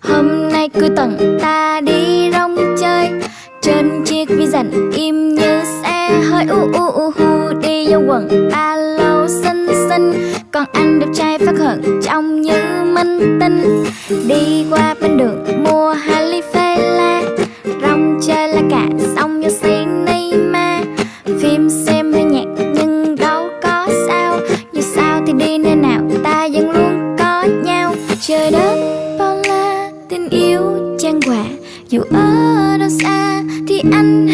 Hôm nay cứ tặng ta đi rong chơi. Trên chiếc vi dặn im như xe hơi. U u u, hu, Đi vô quần ba lâu xinh xinh. Còn anh đẹp trai phát hận trong như minh tinh. Đi qua bên đường mua hai ly phê la Rong chơi là cả xong vô cinema. Phim xem hơi nhạc nhưng đâu có sao. Dù sao thì đi nơi nào ta vẫn luôn có nhau. Trời đất tình yêu chan quả Dù ở đâu xa thì anh